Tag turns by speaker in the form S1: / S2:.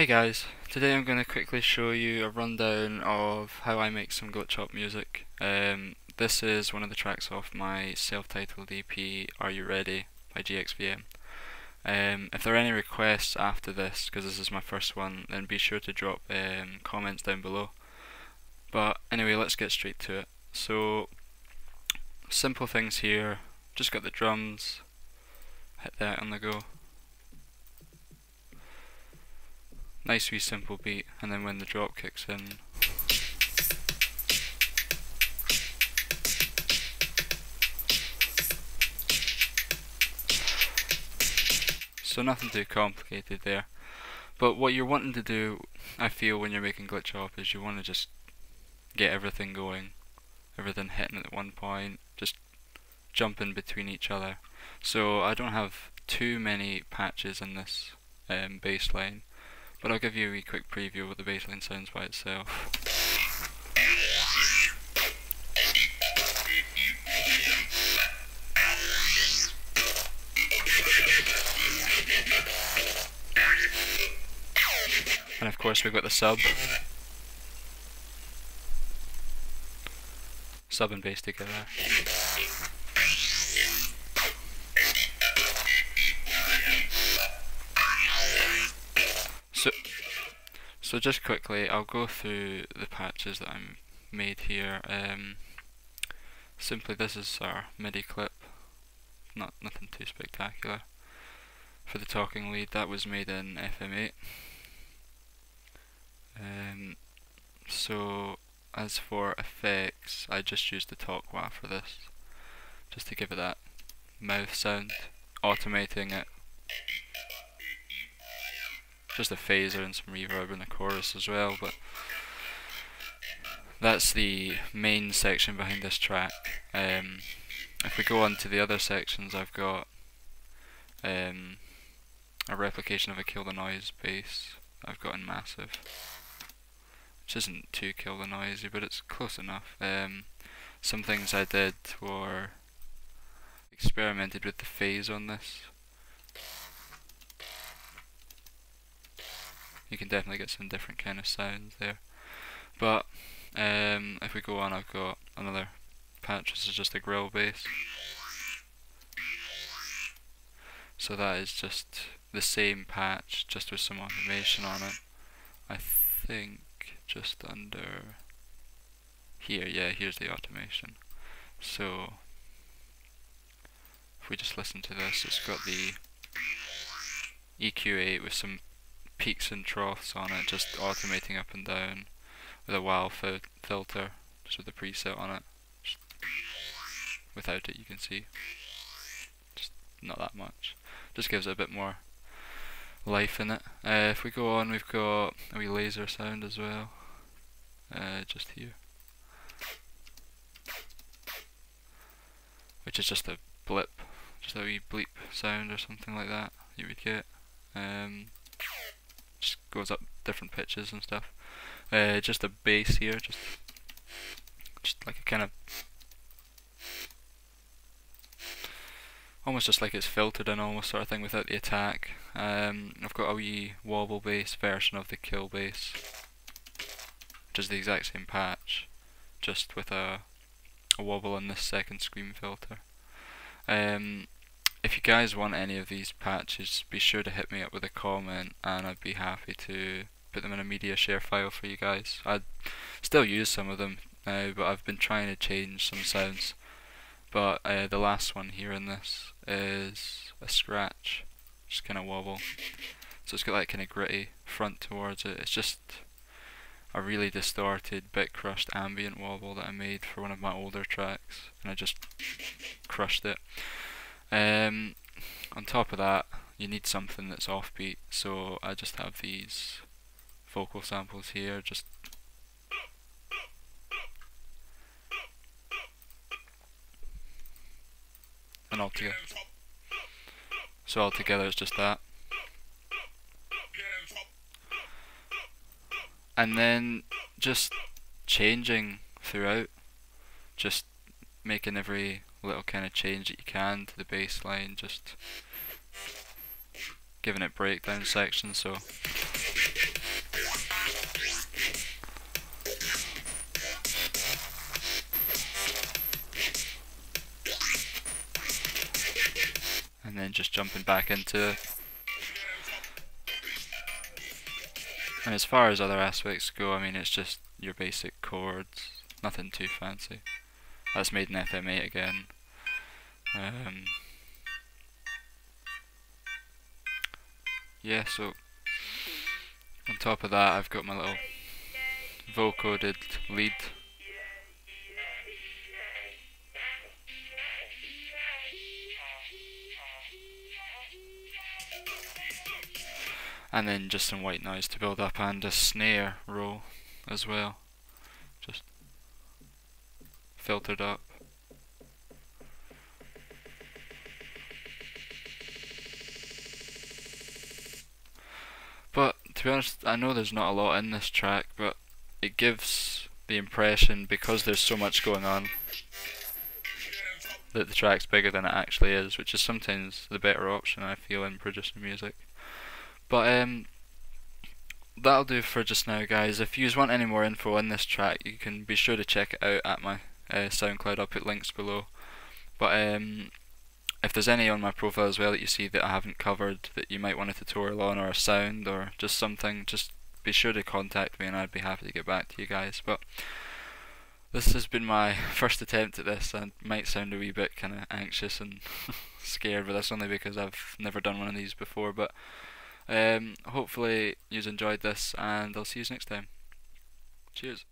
S1: Hey guys, today I'm going to quickly show you a rundown of how I make some glitch hop music. Um, this is one of the tracks off my self-titled EP Are You Ready by GXVM. Um, if there are any requests after this, because this is my first one, then be sure to drop um, comments down below. But anyway, let's get straight to it. So, simple things here, just got the drums, hit that on the go. Nice wee simple beat, and then when the drop kicks in, so nothing too complicated there. But what you're wanting to do, I feel, when you're making glitch hop is you want to just get everything going, everything hitting at one point, just jumping between each other. So I don't have too many patches in this um, bass line. But I'll give you a quick preview of what the bassline sounds by itself. And of course we've got the sub. Sub and bass together. So just quickly, I'll go through the patches that I'm made here. Um, simply, this is our MIDI clip. Not nothing too spectacular. For the talking lead, that was made in FM8. Um, so, as for effects, I just used the talk wah for this, just to give it that mouth sound, automating it just a phaser and some reverb in the chorus as well, but that's the main section behind this track. Um, if we go on to the other sections, I've got um, a replication of a Kill the Noise bass I've got in Massive, which isn't too Kill the Noisy, but it's close enough. Um, some things I did were experimented with the phase on this you can definitely get some different kind of sounds there. But um, if we go on, I've got another patch. This is just a growl bass. So that is just the same patch, just with some automation on it. I think just under here, yeah, here's the automation. So if we just listen to this, it's got the EQ8 with some peaks and troughs on it, just automating up and down with a wow fil filter, just with a preset on it. Just without it, you can see, just not that much. Just gives it a bit more life in it. Uh, if we go on, we've got a wee laser sound as well, uh, just here, which is just a blip, just a wee bleep sound or something like that you would get. Um, just goes up different pitches and stuff. Uh, just a bass here, just just like a kind of almost just like it's filtered in almost sort of thing without the attack. Um, I've got a wee wobble bass version of the kill bass, which is the exact same patch, just with a, a wobble in this second scream filter. Um, if you guys want any of these patches, be sure to hit me up with a comment and I'd be happy to put them in a media share file for you guys. I still use some of them now, but I've been trying to change some sounds. But uh, the last one here in this is a scratch, just kind of wobble. So it's got that kind of gritty front towards it. It's just a really distorted, bit crushed ambient wobble that I made for one of my older tracks, and I just crushed it. Um, on top of that, you need something that's offbeat, so I just have these vocal samples here, just and all together. So all together it's just that. And then just changing throughout, just making every little kind of change that you can to the bass line, just giving it breakdown section, so and then just jumping back into it. And as far as other aspects go, I mean it's just your basic chords, nothing too fancy. That's made an FM8 again. Um, yeah, so on top of that, I've got my little vocoded lead. And then just some white noise to build up and a snare roll as well. Filtered up. But to be honest, I know there's not a lot in this track, but it gives the impression because there's so much going on that the track's bigger than it actually is, which is sometimes the better option I feel in producing music. But um, that'll do for just now, guys. If you want any more info on this track, you can be sure to check it out at my uh, SoundCloud. I'll put links below. But um, if there's any on my profile as well that you see that I haven't covered that you might want a tutorial on or a sound or just something, just be sure to contact me and I'd be happy to get back to you guys. But this has been my first attempt at this. I might sound a wee bit kind of anxious and scared, but that's only because I've never done one of these before. But um, hopefully you've enjoyed this and I'll see you next time. Cheers.